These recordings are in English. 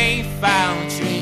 they found you.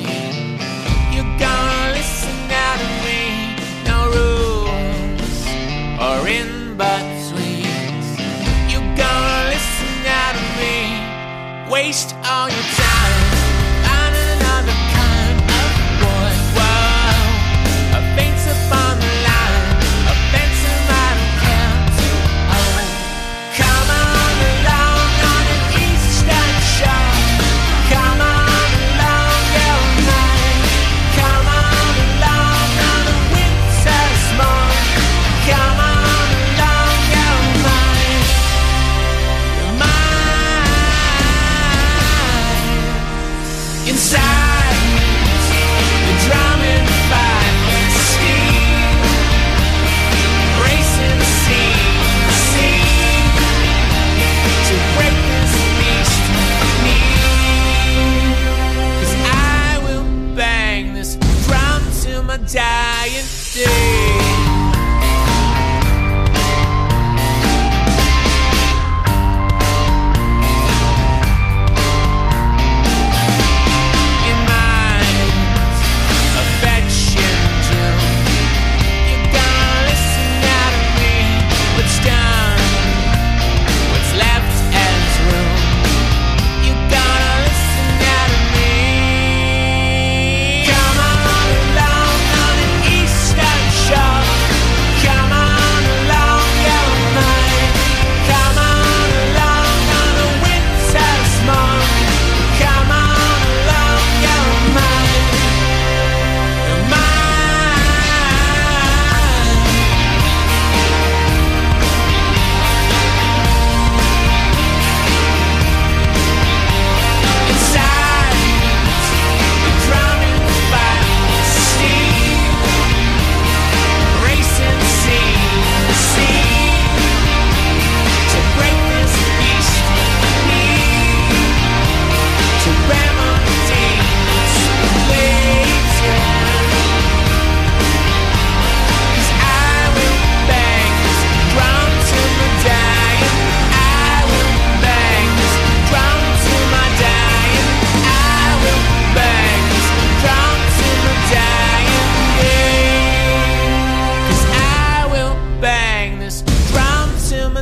inside.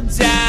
down.